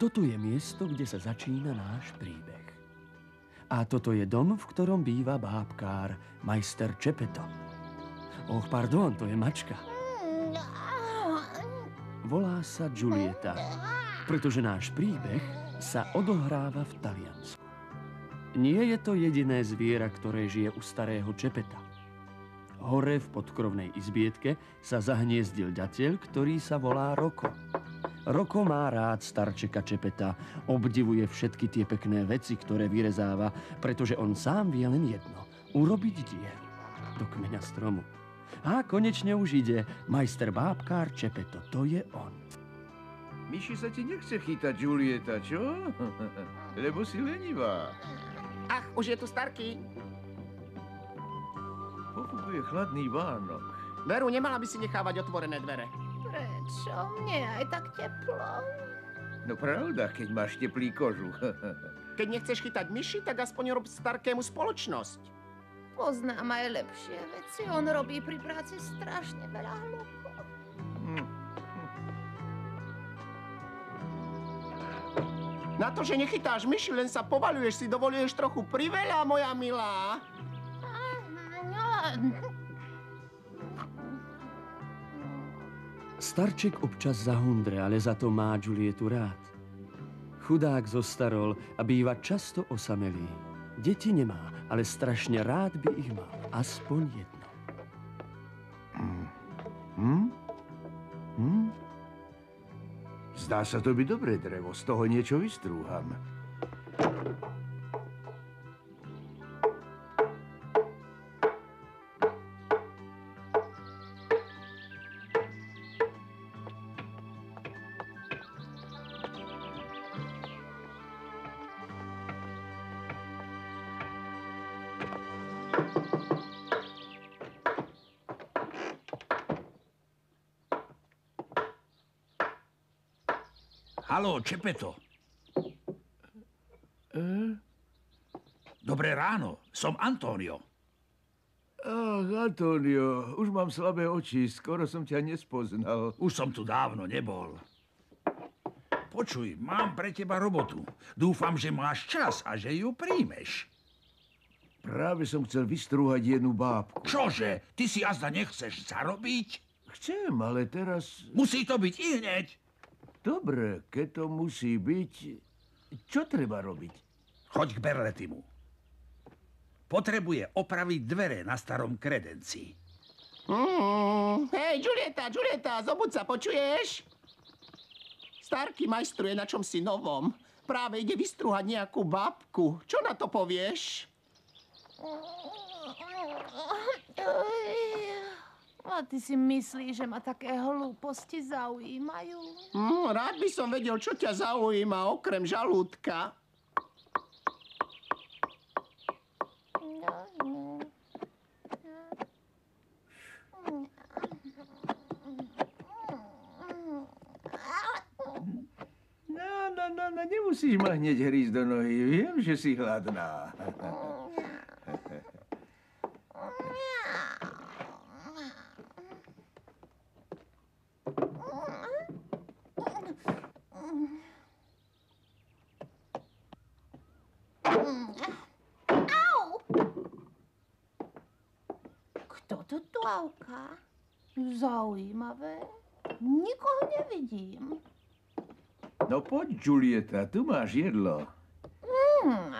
Toto je miesto, kde sa začína náš príbeh. A toto je dom, v ktorom býva bábkár, majster Čepeto. Och, pardon, to je mačka. Volá sa Giulietta, pretože náš príbeh sa odohráva v Taliansku. Nie je to jediné zviera, ktoré žije u starého Čepeta. Hore v podkrovnej izbietke sa zahniezdil ďateľ, ktorý sa volá Roko. Roko má rád starčeka Čepeta, obdivuje všetky tie pekné veci, ktoré vyrezáva, pretože on sám vie len jedno, urobiť dieru do kmeňa stromu. A konečne už ide, majster bábkár Čepeto, to je on. Myši sa ti nechce chytať, Julieta, čo? Lebo si lenivá. Ach, už je tu Starky. Pofúkuje chladný Vánok. Veru, nemala by si nechávať otvorené dvere. Prečo? Mne je aj tak teplo. No pravda, keď máš teplý kožu. Keď nechceš chytať myši, tak aspoň rob Starkému spoločnosť. Poznám aj lepšie veci. On robí pri práci strašne veľa hlúpov. Na to, že nechytáš myši, len sa povaluješ, si dovoluješ trochu priveľa, moja milá. Starček občas zahundre, ale za to má Julietu rád. Chudák zostarol a býva často osamelý. Deti nemá, ale strašne rád by ich mal. Aspoň jedno. Hm? Hm? Zdá sa to byť dobré drevo, z toho niečo vystrúham. Haló, Čepeto. E? Dobré ráno, som Antonio. Ach, Antonio, už mám slabé oči, skoro som ťa nespoznal. Už som tu dávno nebol. Počuj, mám pre teba robotu. Dúfam, že máš čas a že ju príjmeš. Práve som chcel vystrúhať jednu bábku. Čože? Ty si azda nechceš zarobiť? Chcem, ale teraz... Musí to byť i hneď. Dobre, keď to musí byť... Čo treba robiť? Choď k Berletimu. Potrebuje opraviť dvere na starom kredenci. Mm, hej, Giulietta, Giulietta, zobud sa, počuješ? Starky majstruje na čom si novom. Práve ide vystruhať nejakú babku. Čo na to povieš? A ty si myslíš, že ma také hlúposti zaujímajú? Mm, rád by som vedel, čo ťa zaujíma okrem žalúdka. No, no, no, no, nemusíš ma hneď hrísť do nohy. Viem, že si hladná. Au! Kto tlauká? Zaujímavé. Nikoho nevidím. No poď, Julieta, tu máš jedlo. Hm?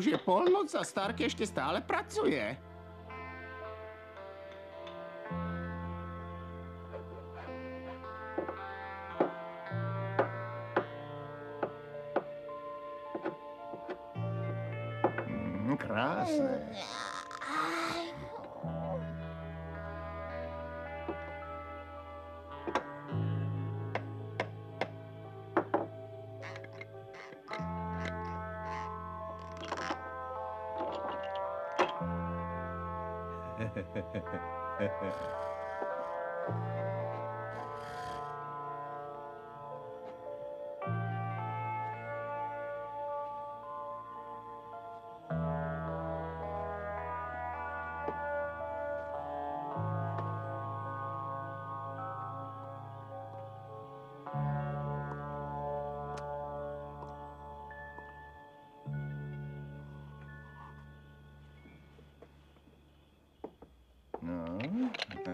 Už je polnoc a Starky ešte stále pracuje.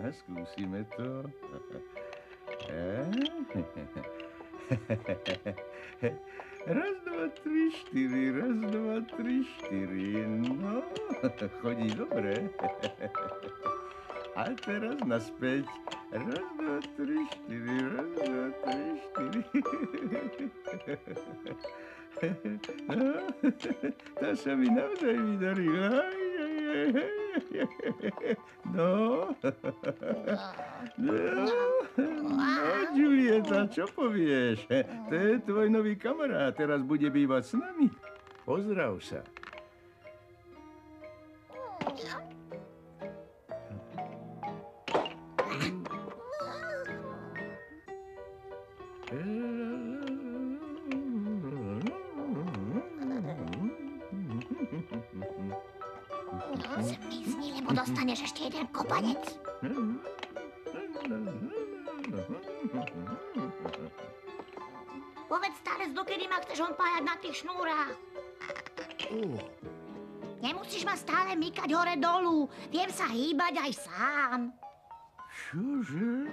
A skúsime to. Eh? Raz, dva, tri, štyri, raz, dva, tri, štyri. No, chodí dobre. A teraz naspäť. Raz, dva, tri, štyri, raz, dva, tri, štyri. No, to sa mi naozaj vydarilo. Aj. No. No, no, Julieta, čo povieš? To je tvoj nový kamarát, teraz bude bývať s nami. Pozdrav sa. Povedz starec, dokedy ma chceš opájať na tých šnúrách. Nemusíš ma stále mykať hore dolu. Viem sa hýbať aj sám. Čože?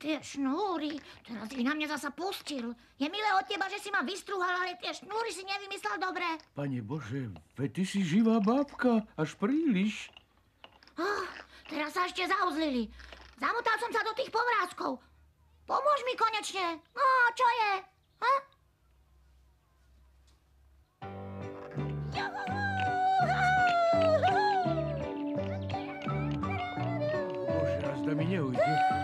Tie šnúry, teraz ich na mňa zasa pustil. Je milé od teba, že si ma vystruhal, ale tie šnúry si nevymyslel dobre. Pane Bože, veď ty si živá bábka, až príliš. Oh, teraz sa ešte zauzlili. Zamotal som sa do tých povrázkov. Pomôž mi konečne. No, čo je? Ha? Bože, azda mi neujde.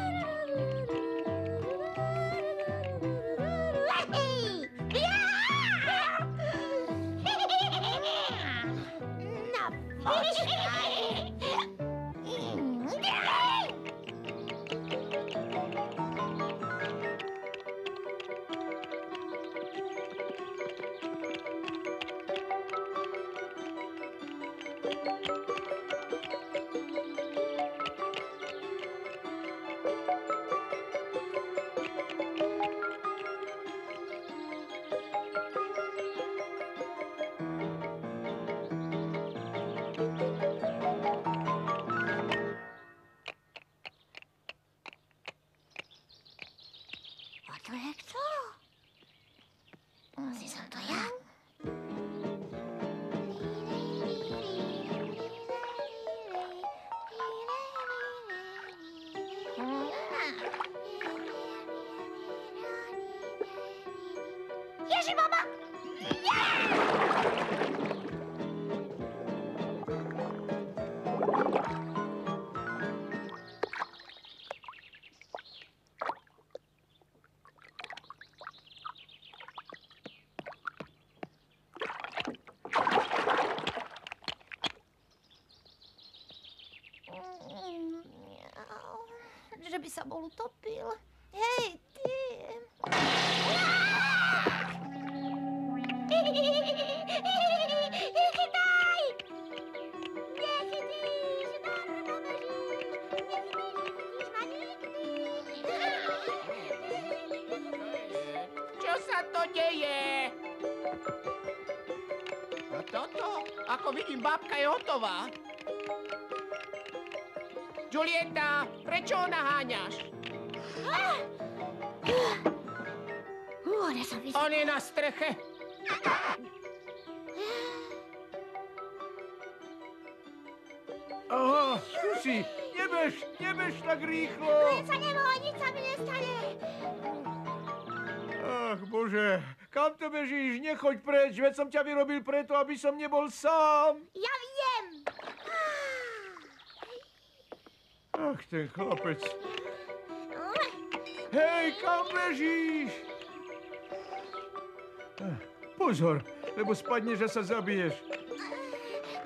A to je kto? Že by sa bol utopil. Hej, ty. Nechytaj! Nechytíš, darmo bežíš, nechytíš ma nikdy. Čo sa to deje? A toto? Ako vidím, bábka je hotová. Julieta, prečo ho naháňaš? Som. On je na streche. Aha, tu si, nebež, nebež tak rýchlo. Len sa neboj, nič sa mi nestane. Ach, Bože, kam to bežíš? Nechoď preč, veď som ťa vyrobil preto, aby som nebol sám. Ja viem. Ach, ten chlapec. Hej, kam bežíš? Pozor, lebo spadneš a sa zabiješ.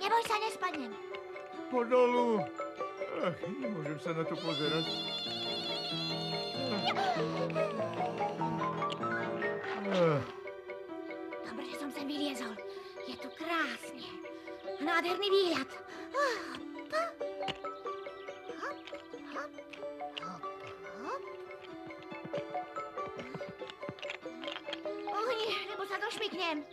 Neboj sa, nespadnem. podolu. Ach, nemôžem sa na to pozerať. Ach, Dobre, že som sem vyliezol. Je tu krásne. Nádherný výhľad. Hop, Oh nie, lebo sa došmyknem.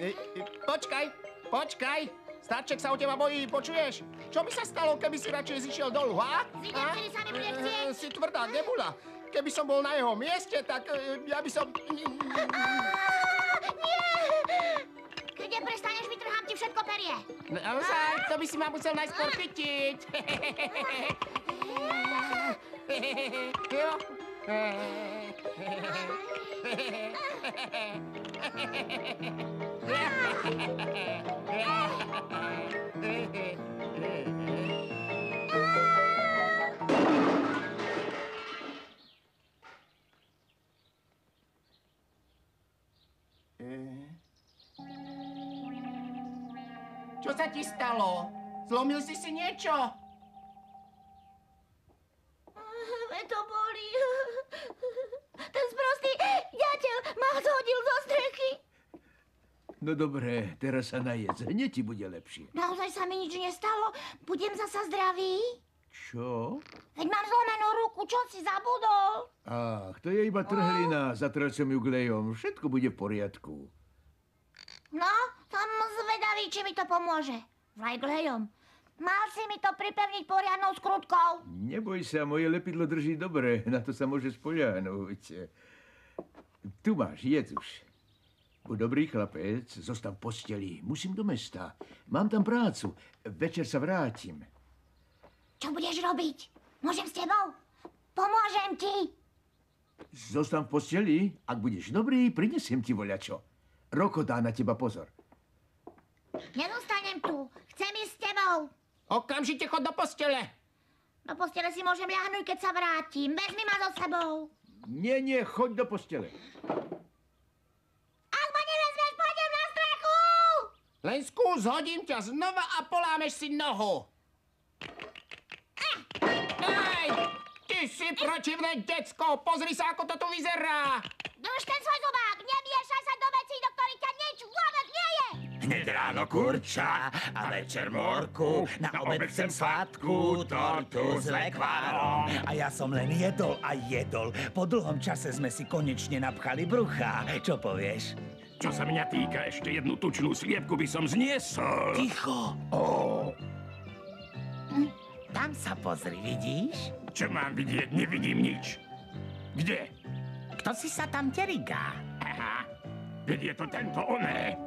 E, e, počkaj, počkaj. Starček sa o teba bojí, počuješ? Čo by sa stalo, keby si radšej zišiel dolu, ha? Zidem, sa mi bude E. Si tvrdá nebula. Keby som bol na jeho mieste, tak e, ja by som... Nie! Keď neprestaneš, vytrhám ti všetko perie. Naozaj, to by si ma musel najskôr chytiť. Čo sa ti stalo? Zlomil si si niečo? Ma zhodil zo strechy. No dobré, teraz sa najedz, hneď ti bude lepšie. Naozaj sa mi nič nestalo? Budem zasa zdravý? Čo? Veď mám zlomenú ruku, čo si zabudol? Ach, to je iba trhlina, zatrel som ju glejom, všetko bude v poriadku. No, som zvedavý, či mi to pomôže. Vraj glejom. Mal si mi to pripevniť poriadnou skrutkou. Neboj sa, moje lepidlo drží dobre, na to sa môže spoľahnúť. Tu máš, jedz už. Buď dobrý chlapec, zostav v posteli. Musím do mesta. Mám tam prácu. Večer sa vrátim. Čo budeš robiť? Môžem s tebou? Pomôžem ti. Zostav v posteli. Ak budeš dobrý, prinesiem ti voľačo. Roko dá na teba pozor. Nezostanem tu. Chcem ísť s tebou. Okamžite chod do postele. Do postele si môžem ľahnúť, keď sa vrátim. Vezmi ma so sebou. Nie, nie, choď do postele. Ak ma nevezmeš, pôjdem na strechu! Len skús, hodím ťa znova a polámeš si nohu. Ej, ty si protivné decko, pozri sa, ako to tu vyzerá. Drž ten svoj zubák, nemiešaj sa do vecí, do ktorých ťa nič vôbec Hned ráno kurča a večer morku, na obed chcem sladkú tortu s lekvárom. A ja som len jedol a jedol. Po dlhom čase sme si konečne napchali brucha. Čo povieš? Čo sa mňa týka, ešte jednu tučnú sliepku by som zniesol. Ticho! Tam sa pozri, vidíš? Čo mám vidieť? Nevidím nič. Kde? Kto si sa tam teriga? Aha, veď je to tento oné.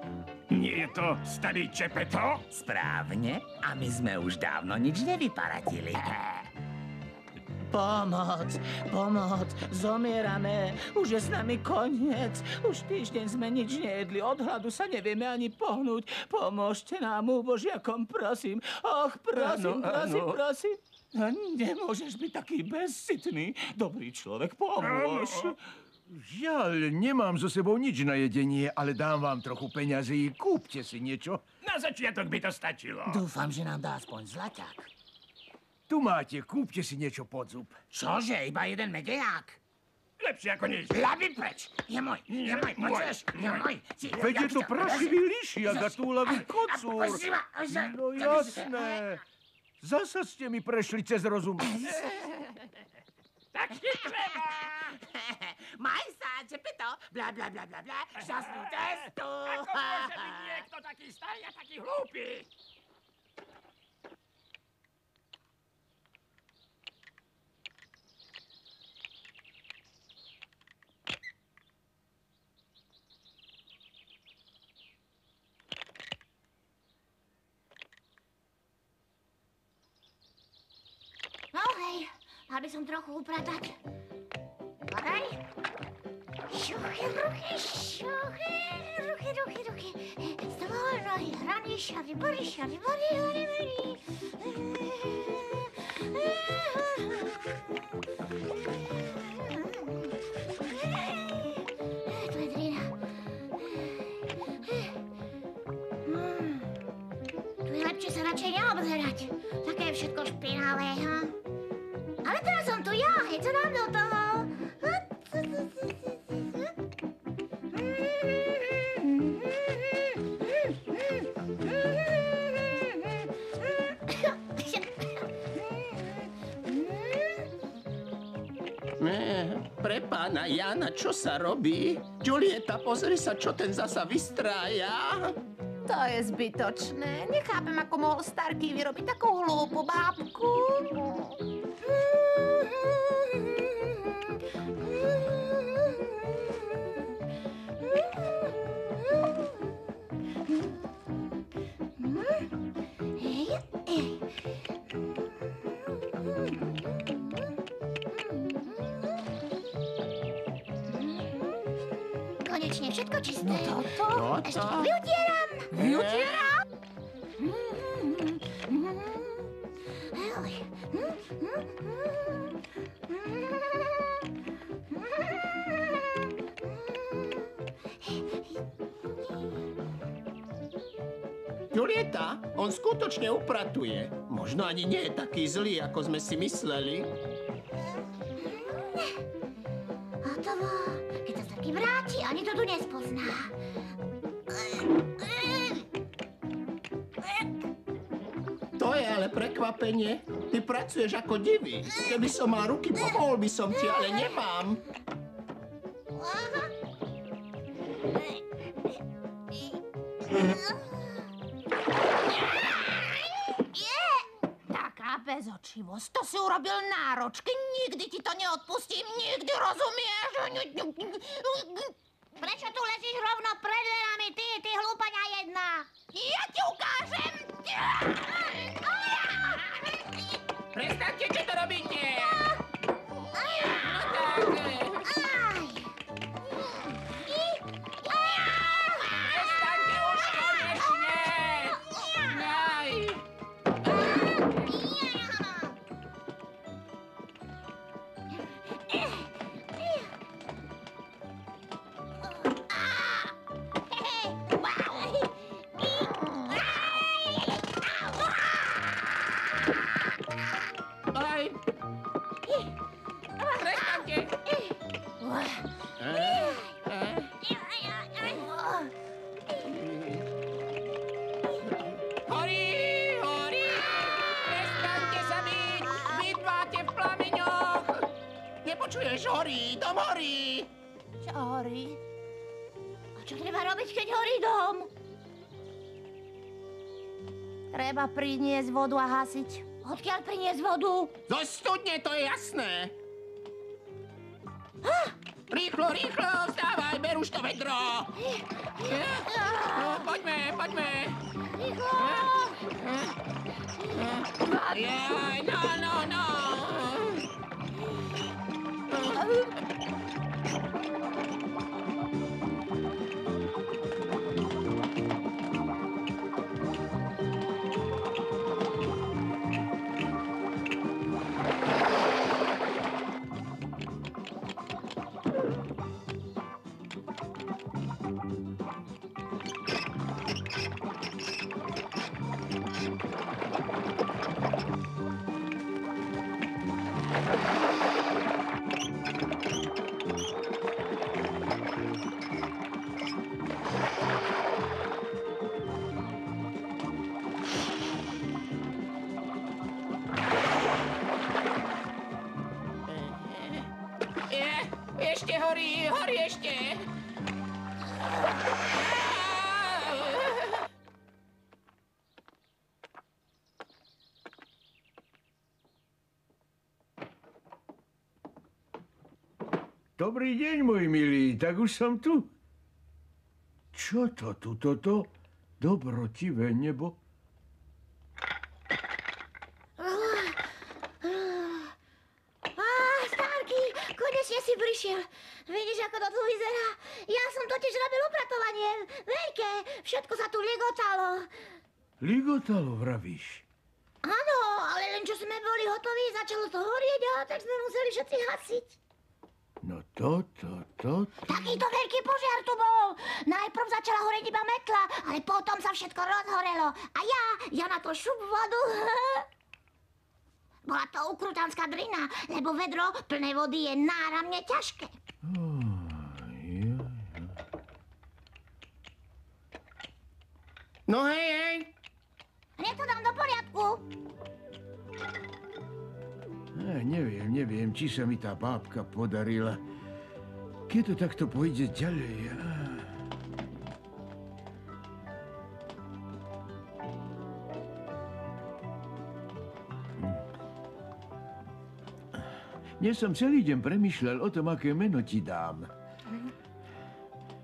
Nie je to starý Čepeto? Správne. A my sme už dávno nič nevyparatili. Pomoc, pomoc, zomierame. Už je s nami koniec. Už týždeň sme nič nejedli. Od hladu sa nevieme ani pohnúť. Pomôžte nám, úbožiakom, prosím. Och, prosím, Áno, prosím, áno. prosím. Nemôžeš byť taký bezcitný. Dobrý človek, pomôž. Žiaľ, nemám so sebou nič na jedenie, ale dám vám trochu peňazí. Kúpte si niečo. Na začiatok by to stačilo. Dúfam, že nám dá aspoň zlaťák. Tu máte, kúpte si niečo pod zub. Čože, iba jeden medeják? Lepšie ako nič. Hlavy preč! Je môj, je môj, počuješ? Je môj. Veď je to prašivý lišiak a túlavý kocúr. No jasné. Zasa ste mi prešli cez rozum. Tak ti treba. Bla, bla, bla, bla, bla, šťastnú cestu. Ako môže byť niekto taký starý a taký hlúpy? No hej, mal by som trochu upratať ruchy, ruchy, ruchy, ruchy, ruchy, ruchy. Zdolno i hrany, siary, bory, siary, bory, bory, bory. Také je všetko špinavé, ha? Ale teraz som tu ja, hej, co nám pána Jana, čo sa robí? Julieta, pozri sa, čo ten zasa vystrája. To je zbytočné. Nechápem, ako mohol Starký vyrobiť takú hlúpu bábku. Všetko čisté. No toto. Ešte vyutieram. Vyutieram? Oj. Julieta, on skutočne upratuje. Možno ani nie je taký zlý, ako sme si mysleli. Hotovo. Vráti, ani to tu nespozná. To je ale prekvapenie. Ty pracuješ ako divý. Keby som mal ruky, pomohol by som ti, ale nemám. Taká bezočivosť. To si urobil náročky. Nikdy ti to neodpustím. Nikdy, rozumieš? Prečo tu ležíš rovno pred dverami, ty, ty hlúpaňa jedna? Ja ti ukážem. Prestaňte, čo to horí! Čo horí? A čo treba robiť, keď horí dom? Treba priniesť vodu a hasiť. Odkiaľ priniesť vodu? Zo studne, to je jasné! Rýchlo, rýchlo, vstávaj, ber už to vedro! No, poďme, poďme! Rýchlo! Jaj, no, no, no! うん。Dobrý deň, môj milý, tak už som tu. Čo to tu, toto? Dobrotivé nebo? Á, Starky, konečne si prišiel. Vidíš, ako to tu vyzerá? Ja som totiž robil upratovanie. Veľké, všetko sa tu ligotalo. Ligotalo, vravíš? Áno, ale len čo sme boli hotoví, začalo to horieť a tak sme museli všetci hasiť. Toto, toto... Takýto veľký požiar tu bol. Najprv začala horeť iba metla, ale potom sa všetko rozhorelo. A ja, ja na to šup vodu. Bola to ukrutanská drina, lebo vedro plné vody je náramne ťažké. No hej, hej! Hneď to dám do poriadku. Eh, neviem, neviem, či sa mi tá bábka podarila. To pôjde ďalej... á. Hm. Dnes som celý deň premyšľal o tom, aké meno ti dám.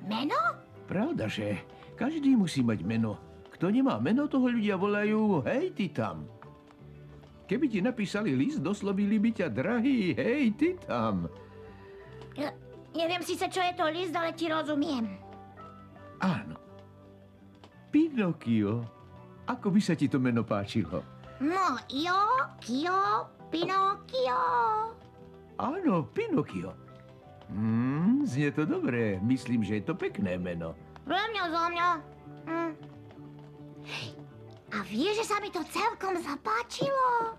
Meno? Pravda, že? Každý musí mať meno. Kto nemá meno, toho ľudia volajú hej, ty tam. Keby ti napísali list, doslovili by ťa drahý, hej, ty tam. Ja, neviem síce, čo je to list, ale ti rozumiem. Áno. Pinokio. Ako by sa ti to meno páčilo? No, jo, kio, Pinokio. Áno, Pinokio. Hmm, znie to dobré. Myslím, že je to pekné meno. Pre mňa, za mňa. Hm. A vieš, že sa mi to celkom zapáčilo?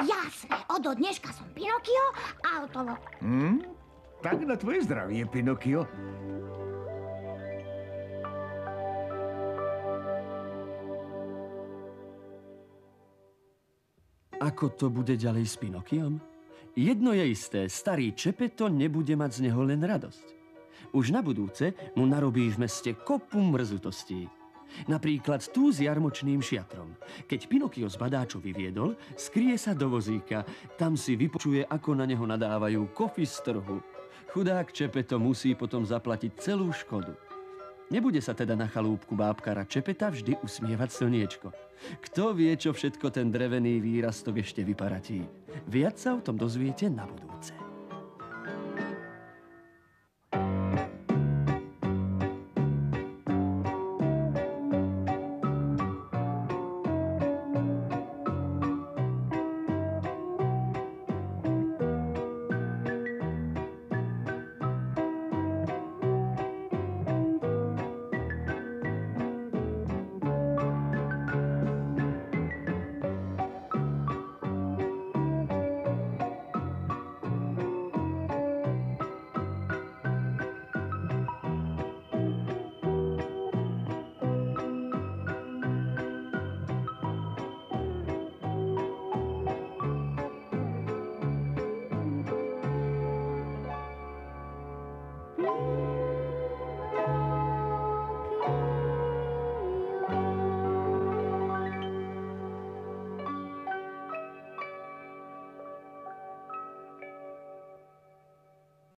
Jasné, od dneška som Pinokio a hotovo. Tak na tvoje zdravie, Pinokio. Ako to bude ďalej s Pinokiom? Jedno je isté, starý Čepeto nebude mať z neho len radosť. Už na budúce mu narobí v meste kopu mrzutostí. Napríklad tú s jarmočným šiatrom. Keď Pinokio z badáču vyviedol, skrie sa do vozíka. Tam si vypočuje, ako na neho nadávajú kofy z trhu. Chudák Čepeto musí potom zaplatiť celú škodu. Nebude sa teda na chalúbku bábkara Čepeta vždy usmievať slniečko. Kto vie, čo všetko ten drevený výrastok ešte vyparatí. Viac sa o tom dozviete na budúce.